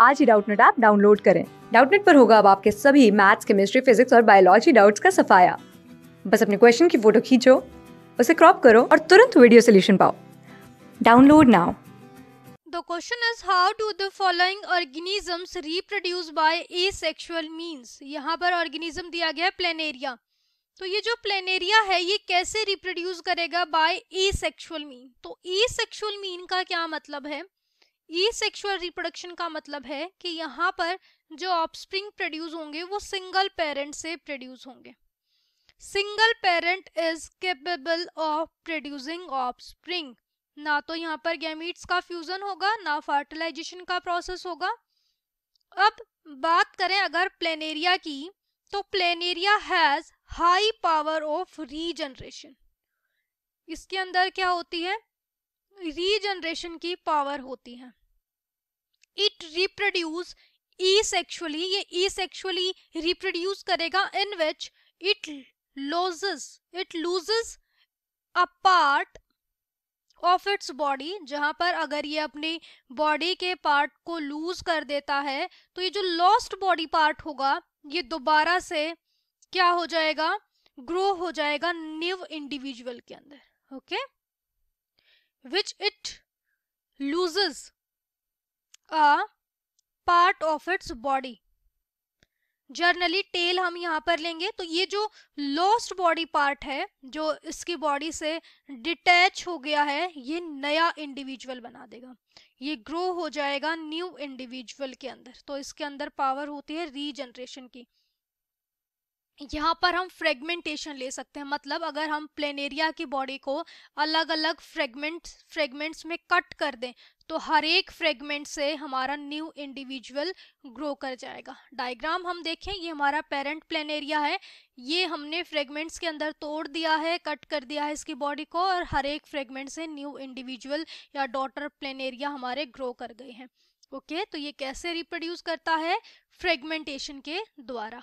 आज ही Doubtnut app download करें। डाउटनेट पर होगा अब आपके सभी मैथ्स, केमिस्ट्री, फिजिक्स और बायोलॉजी डाउट्स का सफाया। बस अपने क्वेश्चन की फ़ोटो खींचो, उसे क्रॉप करो और तुरंत वीडियो सोल्यूशन पाओ। Download now. The question is, how do the following organisms reproduce by asexual means? यहाँ पर organism दिया गया है प्लेनेरिया तो ये जो प्लेनेरिया है, ये कैसे रिप्रोड्यूस करेगा बाय एसेक्सुअल मीन तो एसेक्सुअल मीन का क्या मतलब है? सेक्सुअल रिप्रोडक्शन का मतलब है कि यहाँ पर जो ऑफस्प्रिंग प्रोड्यूस होंगे, वो सिंगल पेरेंट से प्रोड्यूस होंगे। Single parent is capable of producing offspring ना तो यहाँ पर गैमीट्स का फ्यूजन होगा, ना फर्टिलाइजेशन का प्रोसेस होगा। अब बात करें अगर प्लेनेरिया की तो planaria has high power of regeneration इसके अंदर क्या होती है? रीजनरेशन की पावर होती है। इट रिप्रोड्यूस सेक्सुअली ये सेक्सुअली रिप्रोड्यूस करेगा in which it loses it loses a part of its body जहाँ पर अगर ये अपनी बॉडी के पार्ट को लूज कर देता है तो ये जो लॉस्ट बॉडी पार्ट होगा, ये दोबारा से क्या हो जाएगा? ग्रो हो जाएगा न्यू इंडिविजुअल के अंदर okay which it loses a part of its body generally tell हम यहाँ पर लेंगे तो ये जो लॉस्ट बॉडी पार्ट है, जो इसकी बॉडी से डिटैच हो गया है, ये नया इंडिविजुअल बना देगा। ये ग्रो हो जाएगा न्यू इंडिविजुअल के अंदर तो इसके अंदर पावर होती है रीजनरेशन की। यहाँ पर हम फ्रेगमेंटेशन ले सकते हैं। मतलब अगर हम प्लेनेरिया की बॉडी को अलग अलग फ्रेगमेंट फ्रेगमेंट्स में कट कर दें तो हर एक फ्रेगमेंट से हमारा न्यू इंडिविजुअल ग्रो कर जाएगा। डायग्राम हम देखें, ये हमारा पेरेंट प्लेनेरिया है। ये हमने फ्रेगमेंट्स के अंदर तोड़ दिया है कट कर दिया है इसकी बॉडी को और हर एक फ्रेगमेंट से न्यू इंडिविजुअल या डॉटर प्लेनेरिया हमारे ग्रो कर गए हैं। ओके तो ये कैसे रिप्रोड्यूस करता है? फ्रेगमेंटेशन के द्वारा।